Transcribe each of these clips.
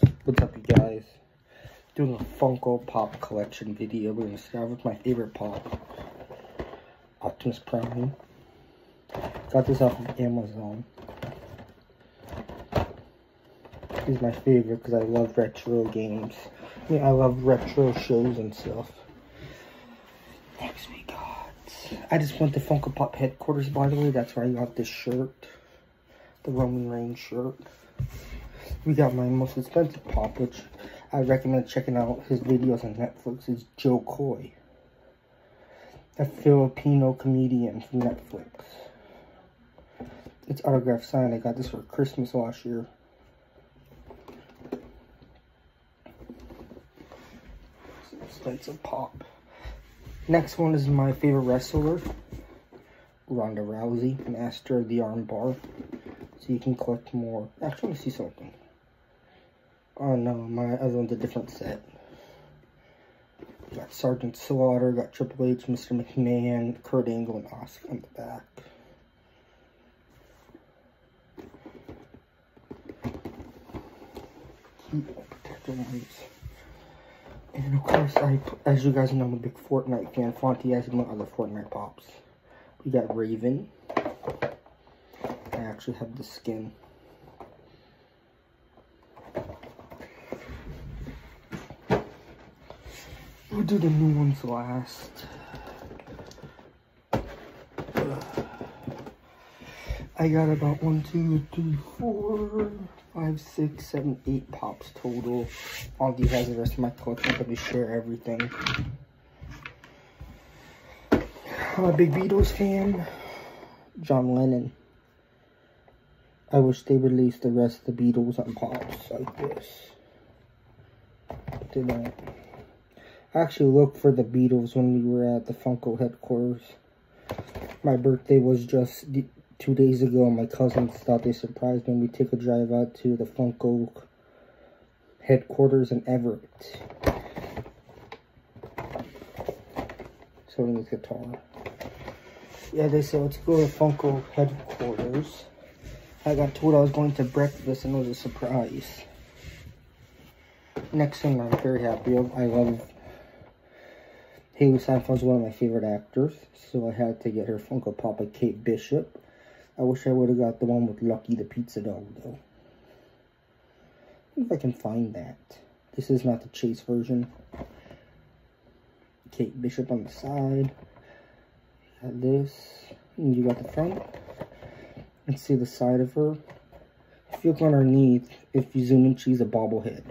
What's up, you guys? Doing a Funko Pop collection video. We're gonna start with my favorite pop, Optimus Prime. Got this off of Amazon. He's my favorite because I love retro games. I mean, I love retro shows and stuff. Next we got. I just went to Funko Pop headquarters, by the way. That's where I got this shirt, the Roman Reigns shirt we got my most expensive pop, which I recommend checking out his videos on Netflix, is Jo Koy. A Filipino comedian from Netflix. It's autograph signed. I got this for Christmas last year. Expensive pop. Next one is my favorite wrestler, Ronda Rousey, Master of the Armbar. So you can collect more. Actually, let me see something. Oh no, my other one's a different set. Got Sergeant Slaughter, got Triple H, Mr. McMahon, Kurt Angle, and Asuka on the back. And of course, I, as you guys know, I'm a big Fortnite fan. Fonty has my other Fortnite pops. We got Raven. I actually have the skin. We'll do the new ones last. I got about one, two, three, four, five, six, seven, eight pops total. All these has the rest of my collection. I'm going to share everything. I'm a big Beatles fan. John Lennon. I wish they released the rest of the Beatles on pops like this. They don't. I actually looked for the Beatles when we were at the Funko headquarters. My birthday was just two days ago, my cousins thought they surprised me. We took a drive out to the Funko headquarters in Everett. So his guitar. Yeah, they said, let's go to Funko headquarters. I got told I was going to breakfast, and it was a surprise. Next thing I'm very happy I love Hailee Steinfeld's one of my favorite actors, so I had to get her Funko Pop of Kate Bishop. I wish I would have got the one with Lucky the Pizza Dog, though. if I can find that. This is not the Chase version. Kate Bishop on the side. Got this. And you got the front. Let's see the side of her. If you look underneath, if you zoom in, she's a bobblehead.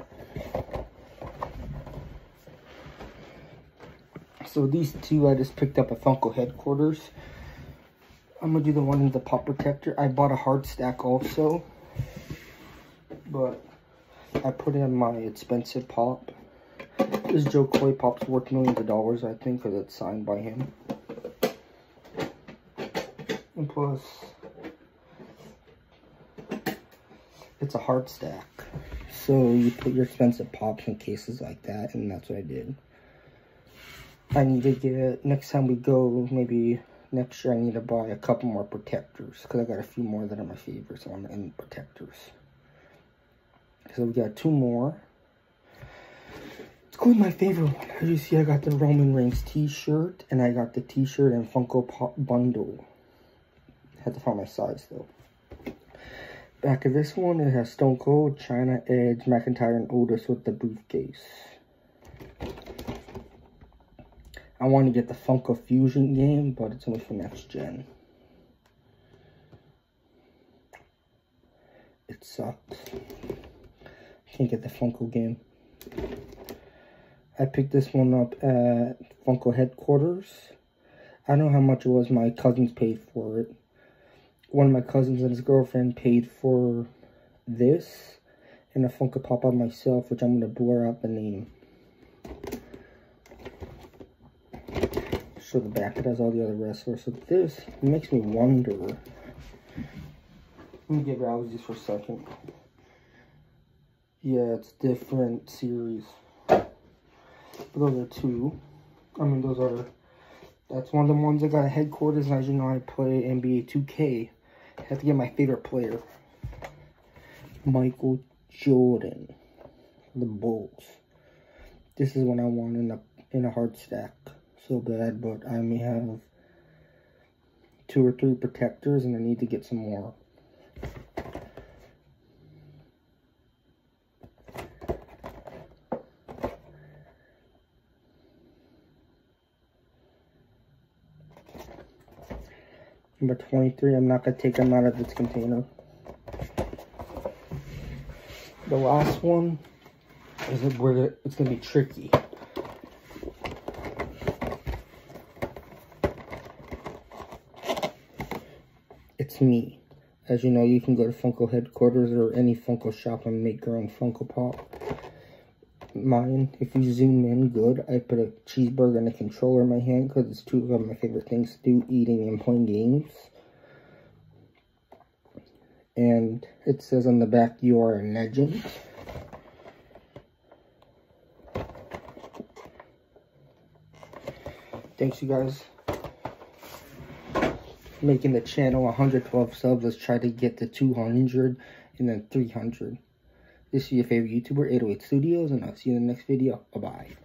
So these two I just picked up at Funko headquarters. I'm gonna do the one in the pop protector. I bought a hard stack also, but I put in my expensive pop. This Jo Koy pop's worth millions of dollars, I think, because it's signed by him. And plus, it's a hard stack. So you put your expensive pops in cases like that, and that's what I did. I need to get, it next time we go, maybe next year I need to buy a couple more protectors. Because I got a few more that are my favorites on end protectors. So we got two more. Go with my favorite one. As you see, I got the Roman Reigns t-shirt. And I got the t-shirt and Funko Pop bundle. Had to find my size though. Back of this one, it has Stone Cold, Chyna Edge, McIntyre, and Otis with the briefcase. I want to get the Funko Fusion game, but it's only for next gen. It sucks. Can't get the Funko game. I picked this one up at Funko headquarters. I don't know how much it was. My cousins paid for it. One of my cousins and his girlfriend paid for this and a Funko Pop on myself, which I'm going to blur out the name. So the back, it has all the other wrestlers. So this makes me wonder. Let me get Rousey's for a second. Yeah, it's different series. But those are two. I mean, those are... That's one of the ones I got headquarters. And as you know, I play NBA 2K. I have to get my favorite player. Michael Jordan. the Bulls. This is what I want in a, in a hard stack so bad, but I may have two or three protectors and I need to get some more. Number 23, I'm not going to take them out of this container. The last one is where it's going to be tricky. Me. As you know, you can go to Funko headquarters or any Funko shop and make your own Funko Pop. Mine, if you zoom in good, I put a cheeseburger and a controller in my hand because it's two of my favorite things to do, eating and playing games. And it says on the back, you are a legend. Thanks, you guys making the channel 112 subs. Let's try to get to 200 and then 300. This is your favorite YouTuber, 808 Studios, and I'll see you in the next video. Bye-bye.